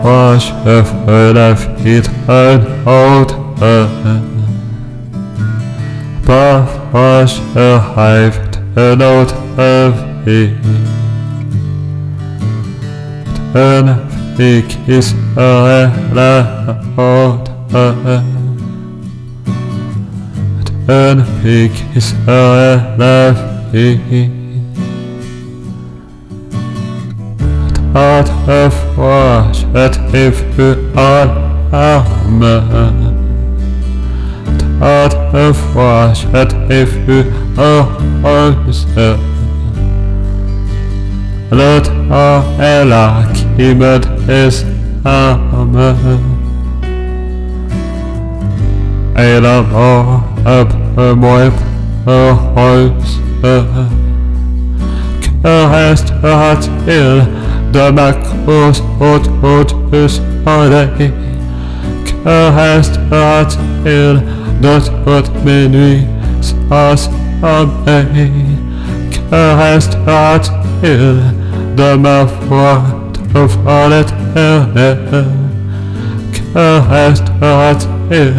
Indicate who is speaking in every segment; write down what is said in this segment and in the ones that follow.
Speaker 1: Parfois je veux la vite un autre. Parfois je rêve d'une autre vie. D'une vie qui serait la autre. D'une vie qui serait la vie. Autrefois je t'ai vu en larmes. Autrefois je t'ai vu heureuse. Le temps est là qui me désarme. Et la mort un peu moins heureuse. Que restera-t-il de ma cause autour du soleil? Que toutes mes nuits sans sommeil? Que restera-t-il de ma foi devant l'éternel? Que restera-t-il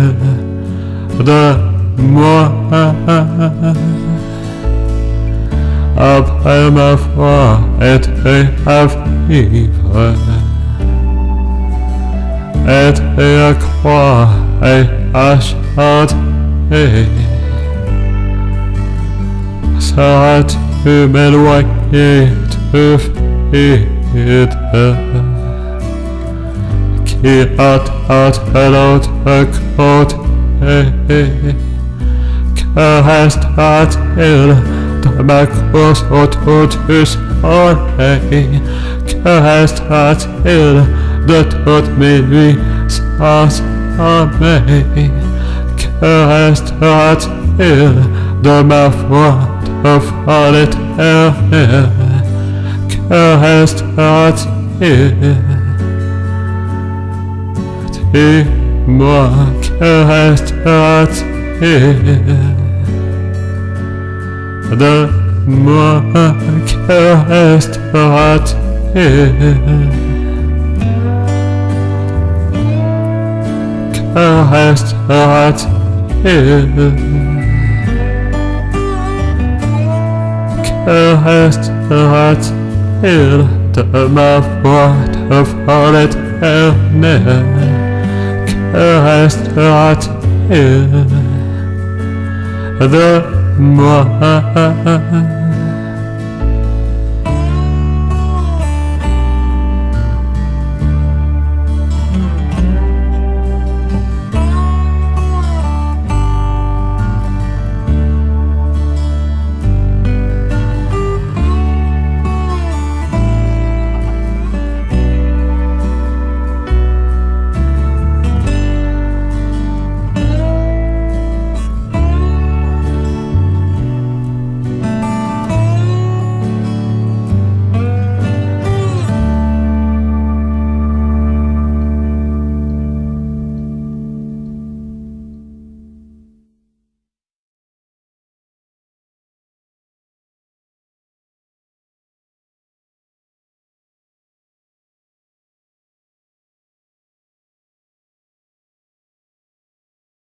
Speaker 1: de moi? ab alma fra et e av ivre et e a croix e. Ash ad e sarat tu m'éloigner teuf et et qui at at alot a crot e e carest at il ma course autour du soleil? Que restera-t-il de toutes mes nuits sans sommeil? Que restera-t-il de ma foi devant l'éternel? Que restera-t-il? Dis-moi, que restera-t-il? de moi que restera-t-il Que restera-t-il Que restera-t-il de ma foi devant l'éternel Que restera-t-il de moi